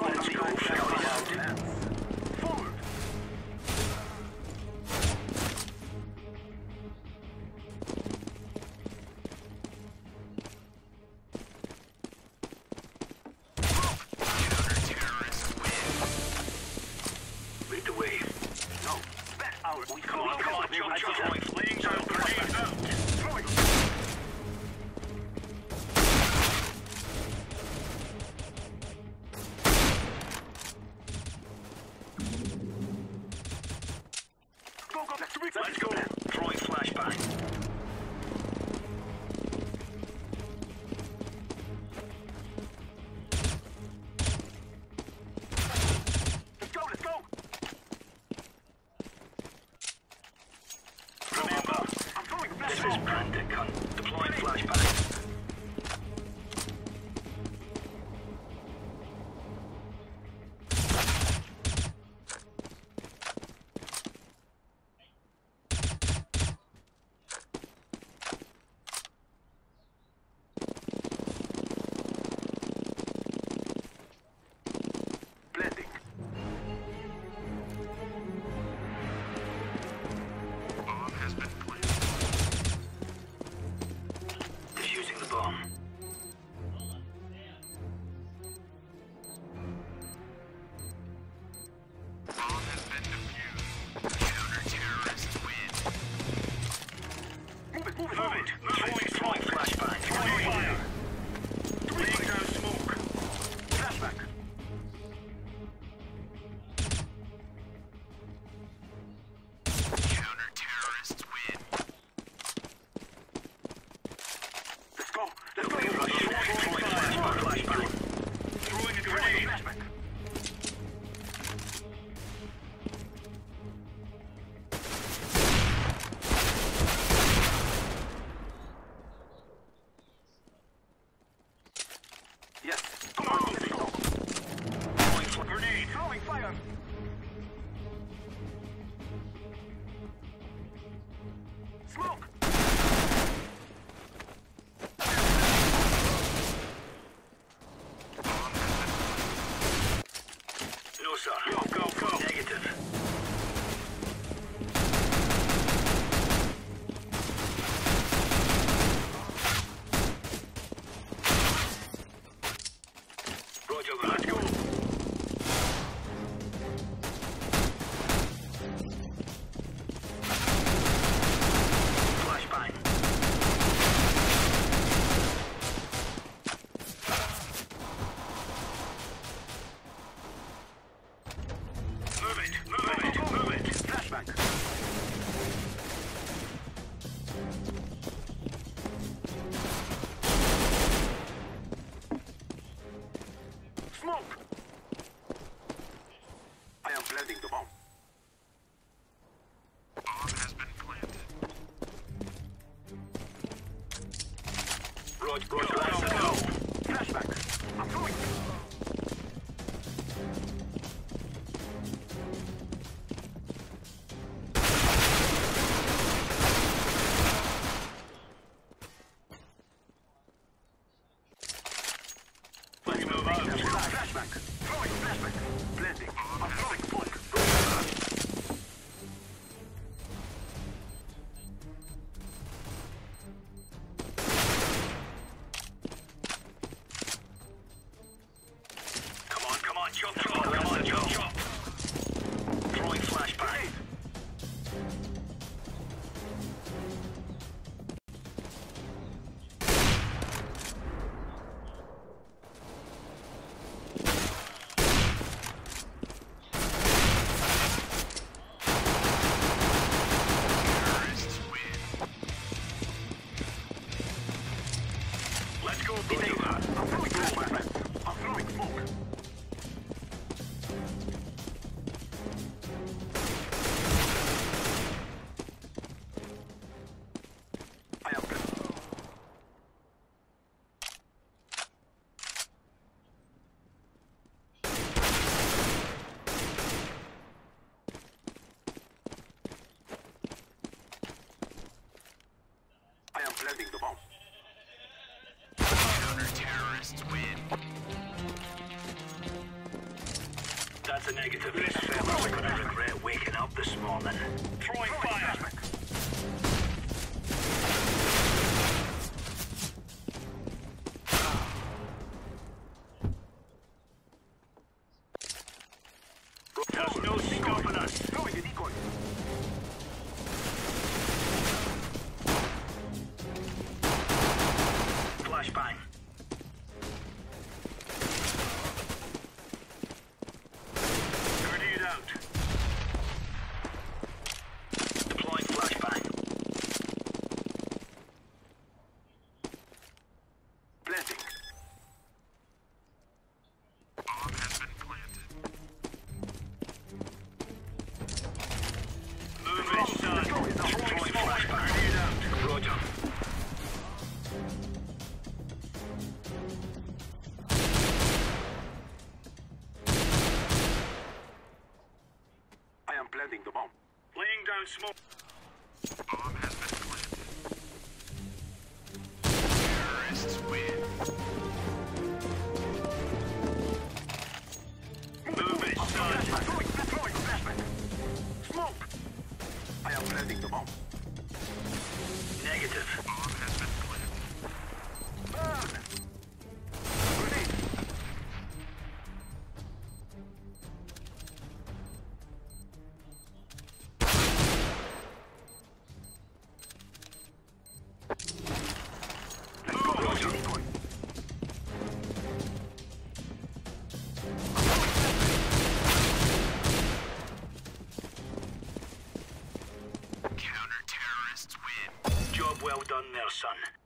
Let's go, shall? Branded cunt. Deploying flashbang. Move it. Smoke! No, sir. Go, go, go. Negative. Broad, broad, go. Flashbang. I'm going. Negative. We're gonna regret waking up this morning. Throwing fire! There's no us! Decoy! planting the bomb. Laying down smoke. Bomb has been son.